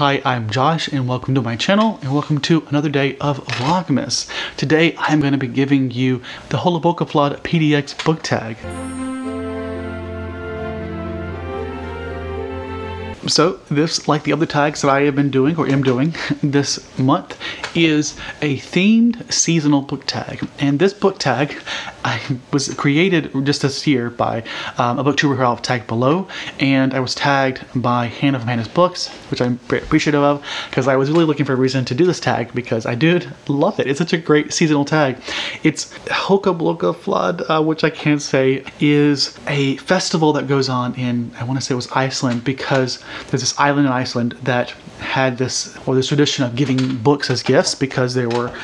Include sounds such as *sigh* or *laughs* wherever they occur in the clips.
Hi, I'm Josh and welcome to my channel and welcome to another day of Vlogmas. Today I'm going to be giving you the Jolabokaflod PDX book tag. So this, like the other tags that I have been doing or am doing *laughs* this month, is a themed seasonal book tag. And this book tag I was created just this year by um, a booktuber who I'll tag below, and I was tagged by Hannah from Hannah's Books, which I'm appreciative of, because I was really looking for a reason to do this tag because I did love it. It's such a great seasonal tag. It's Jolabokaflod, uh, which I can't say is a festival that goes on in, I want to say it was Iceland, because there's this island in Iceland that had this, or this tradition of giving books as gifts because they were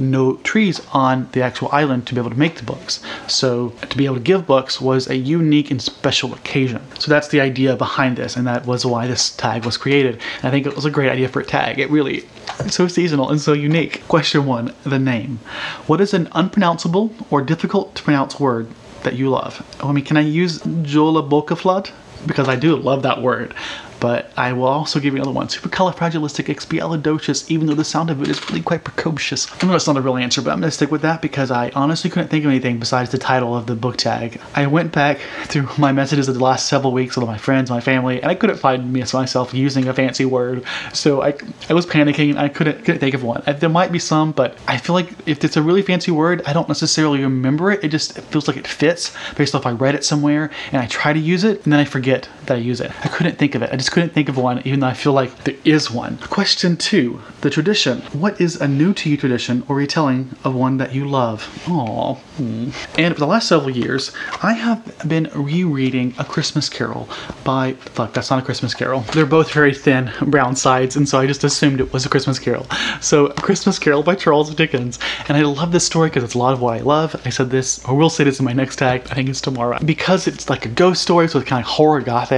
no trees on the actual island to be able to make the books. So to be able to give books was a unique and special occasion. So that's the idea behind this, and that was why this tag was created. And I think it was a great idea for a tag. It really so seasonal and so unique. Question one, the name. What is an unpronounceable or difficult to pronounce word that you love? I mean, can I use Jolabokaflod? Because I do love that word but I will also give you another one. Supercalifragilisticexpialidocious, even though the sound of it is really quite precocious. I know that's not a real answer, but I'm gonna stick with that because I honestly couldn't think of anything besides the title of the book tag. I went back through my messages of the last several weeks with my friends, my family, and I couldn't find myself using a fancy word. So I, I was panicking. I couldn't, couldn't think of one. There might be some, but I feel like if it's a really fancy word, I don't necessarily remember it. It just it feels like it fits based off I read it somewhere and I try to use it and then I forget that I use it. I couldn't think of it. I just couldn't think of one, even though I feel like there is one. Question two, the tradition. What is a new to you tradition or retelling of one that you love? Aww. Hmm. And for the last several years, I have been rereading A Christmas Carol by, fuck, that's not A Christmas Carol. They're both very thin brown sides, and so I just assumed it was A Christmas Carol. So, A Christmas Carol by Charles Dickens. And I love this story because it's a lot of what I love. I said this, or will say this in my next tag, I think it's tomorrow. Because it's like a ghost story, so it's kind of horror gothic,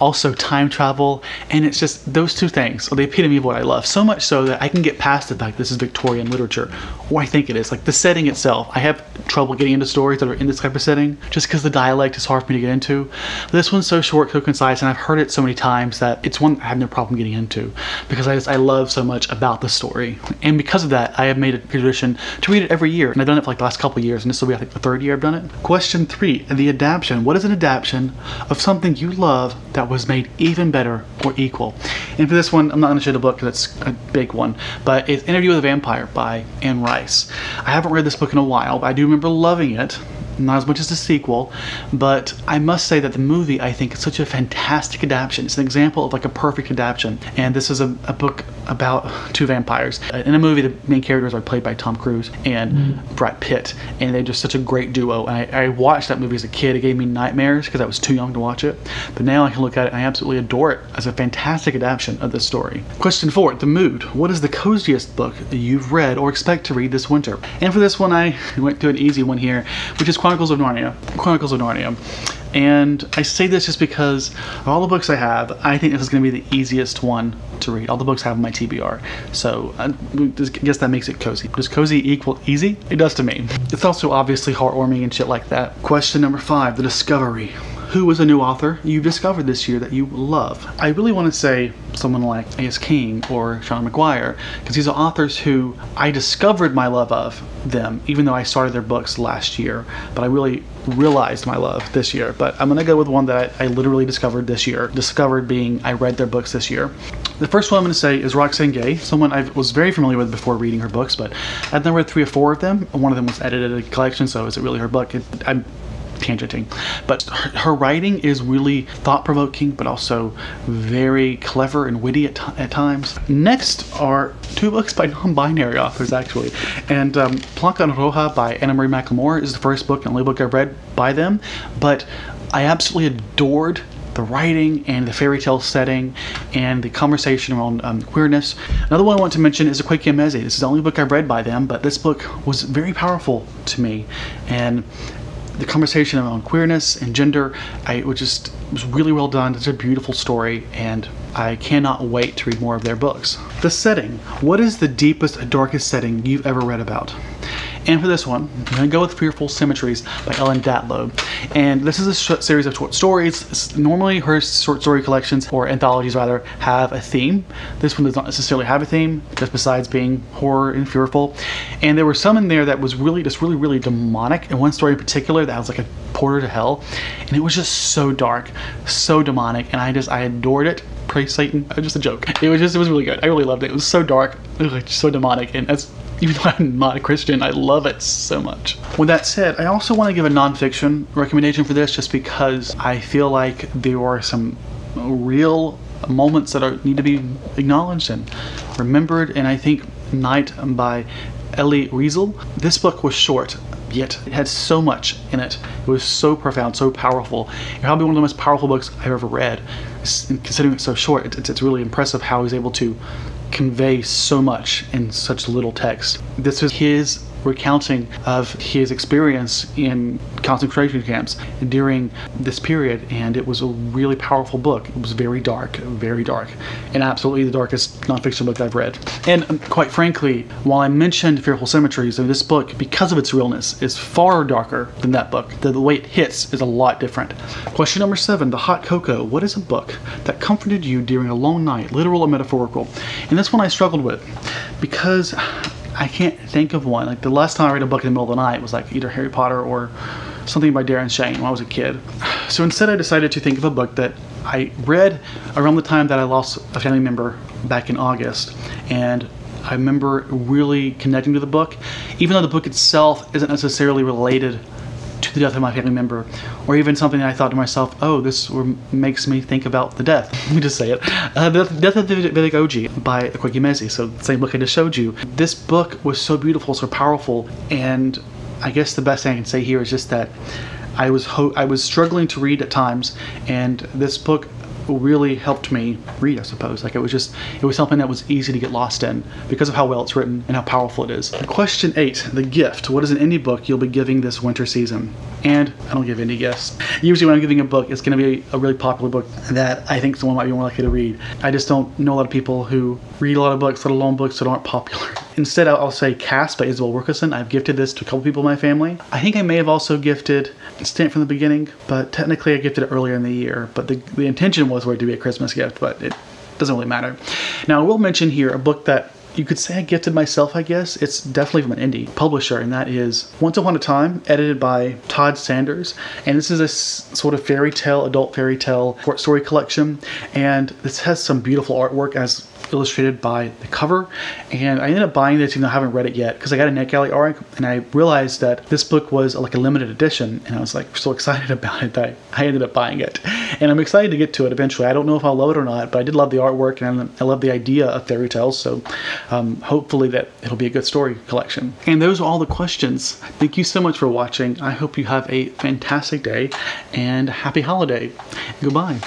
also time travel and it's just those two things are the epitome of what I love. So much so that I can get past the fact this is Victorian literature, or I think it is. Like the setting itself, I have trouble getting into stories that are in this type of setting just because the dialect is hard for me to get into. This one's so short, so concise, and I've heard it so many times that it's one I have no problem getting into because I just I love so much about the story, and because of that, I have made a tradition to read it every year, and I've done it for like the last couple years, and this will be I think the third year I've done it. Question three: the adaptation. What is an adaptation of something you love that was made even better? or equal. And for this one, I'm not going to show the book because it's a big one, but it's Interview with a Vampire by Anne Rice. I haven't read this book in a while, but I do remember loving it not as much as the sequel, but I must say that the movie I think is such a fantastic adaptation. It's an example of like a perfect adaptation. And this is a, a book about two vampires. In a movie, the main characters are played by Tom Cruise and mm. Brad Pitt, and they're just such a great duo. And I, I watched that movie as a kid. It gave me nightmares because I was too young to watch it. But now I can look at it and I absolutely adore it as a fantastic adaptation of the story. Question four, the mood. What is the coziest book you've read or expect to read this winter? And for this one, I *laughs* went to an easy one here, which is Chronicles of Narnia. Chronicles of Narnia. And I say this just because of all the books I have, I think this is going to be the easiest one to read. All the books have in my TBR. So uh, I guess that makes it cozy. Does cozy equal easy? It does to me. It's also obviously heartwarming and shit like that. Question number five, the discovery who is a new author you've discovered this year that you love? I really want to say someone like A.S. King or Sean McGuire, because these are authors who I discovered my love of them, even though I started their books last year. But I really realized my love this year. But I'm to go with one that I, I literally discovered this year. Discovered being I read their books this year. The first one I'm to say is Roxane Gay, someone I was very familiar with before reading her books, but I've never read three or four of them. One of them was edited a collection, so is it really her book? It, I'm tangenting. But her, her writing is really thought provoking, but also very clever and witty at, at times. Next are two books by *laughs* non binary authors, actually. And um, Blanca and Roja by Anna Marie McLemore is the first book and only book I've read by them, but I absolutely adored the writing and the fairy tale setting and the conversation around um, queerness. Another one I want to mention is Akwaeke Emezi. This is the only book I've read by them, but this book was very powerful to me. And the conversation around queerness and gender, I was just was really well done. It's a beautiful story, and I cannot wait to read more of their books. The setting. What is the deepest, darkest setting you've ever read about? And for this one, I'm gonna go with Fearful Symmetries by Ellen Datlow. And this is a series of short stories. Normally her short story collections, or anthologies rather, have a theme. This one does not necessarily have a theme, just besides being horror and fearful. And there were some in there that was really, just really, really demonic. And one story in particular that was like a porter to hell. And it was just so dark, so demonic. And I just, I adored it praise Satan. Just a joke. It was just, it was really good. I really loved it. It was so dark, ugh, so demonic, and as even though I'm not a Christian, I love it so much. With that said, I also want to give a nonfiction recommendation for this just because I feel like there are some real moments that are, need to be acknowledged and remembered. And I think Night by Elie Wiesel. This book was short, yet it had so much in it. It was so profound, so powerful. It probably one of the most powerful books I've ever read. Considering it's so short, it's, it's really impressive how he's able to convey so much in such little text. This is his recounting of his experience in concentration camps during this period, and it was a really powerful book. It was very dark, very dark, and absolutely the darkest nonfiction book I've read. And um, quite frankly, while I mentioned Fearful Symmetries, mean, this book, because of its realness, is far darker than that book. The way it hits is a lot different. Question number seven The Hot Cocoa. What is a book that comforted you during a long night, literal or metaphorical? And this one I struggled with because I can't think of one. Like the last time I read a book in the middle of the night was like either Harry Potter or something by Darren Shan when I was a kid. So instead, I decided to think of a book that I read around the time that I lost a family member back in August. And I remember really connecting to the book, even though the book itself isn't necessarily related the death of my family member, or even something I thought to myself, oh, this makes me think about the death. *laughs* Let me just say it. Uh, the Death of Vivek Oji by Akwaeke Emezi, so the same book I just showed you. This book was so beautiful, so powerful, and I guess the best thing I can say here is just that I was I was struggling to read at times, and this book really helped me read, I suppose. Like it was just, it was something that was easy to get lost in because of how well it's written and how powerful it is. Question eight, the gift. What is an indie book you'll be giving this winter season? And I don't give indie gifts. Usually when I'm giving a book, it's going to be a really popular book that I think someone might be more likely to read. I just don't know a lot of people who read a lot of books, let alone books that aren't popular. *laughs* Instead, I'll say Caste by Isabel Wilkerson. I've gifted this to a couple people in my family. I think I may have also gifted Stint from the beginning, but technically I gifted it earlier in the year. But the, the intention was for it to be a Christmas gift, but it doesn't really matter. Now, I will mention here a book that you could say I gifted myself, I guess. It's definitely from an indie publisher, and that is Once Upon a Time, edited by Todd Sanders. And this is a sort of fairy tale, adult fairy tale short story collection. And this has some beautiful artwork as illustrated by the cover. And I ended up buying this even though I haven't read it yet because I got a NetGalley arc and I realized that this book was like a limited edition and I was like so *laughs* excited about it that I ended up buying it. And I'm excited to get to it eventually. I don't know if I'll love it or not, but I did love the artwork and I love the idea of fairy tales. So um, hopefully that it'll be a good story collection. And those are all the questions. Thank you so much for watching. I hope you have a fantastic day and happy holiday. Goodbye.